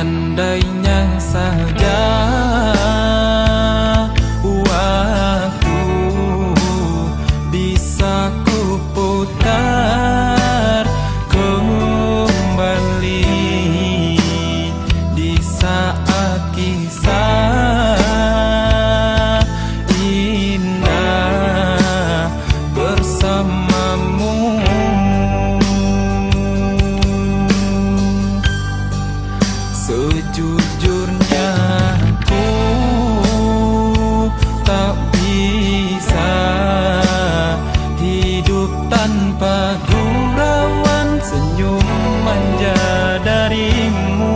đây andainya saja gurauan senyum manja darimu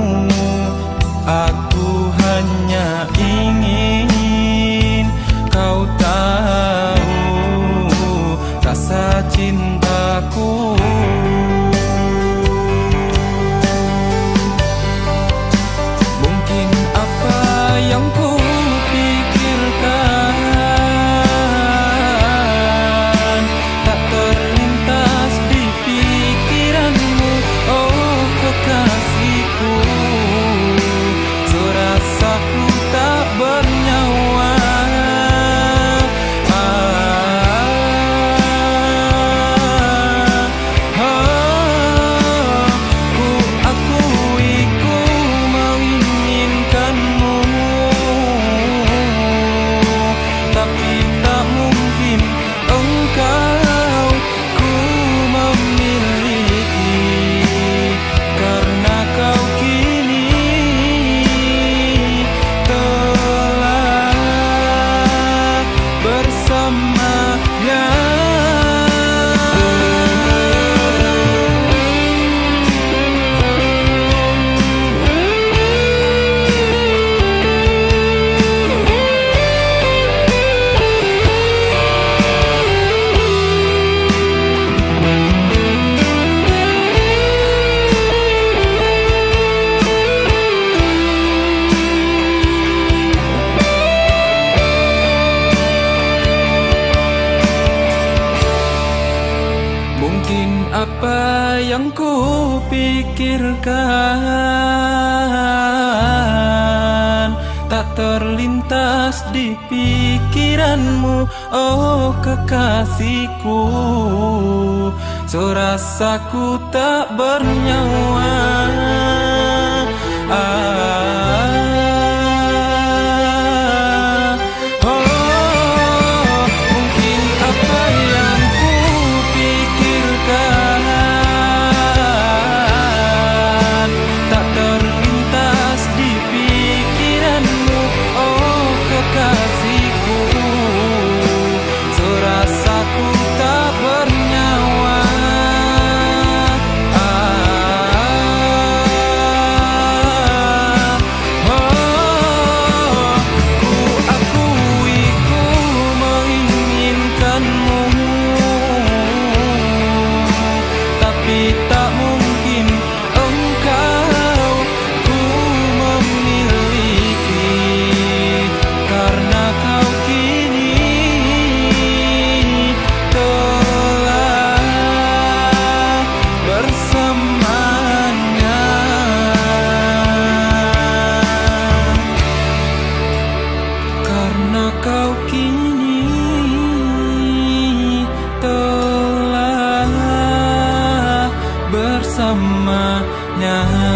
apa yang ku pikirkan Tak terlintas di pikiranmu? Oh kekasihku Serasaku tak bernyawa sama à, nhà